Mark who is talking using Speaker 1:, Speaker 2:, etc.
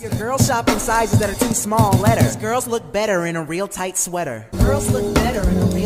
Speaker 1: Your girls shop in sizes that are too small letters. Girls look better in a real tight sweater. Girls look better in a real tight sweater.